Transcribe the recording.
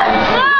No!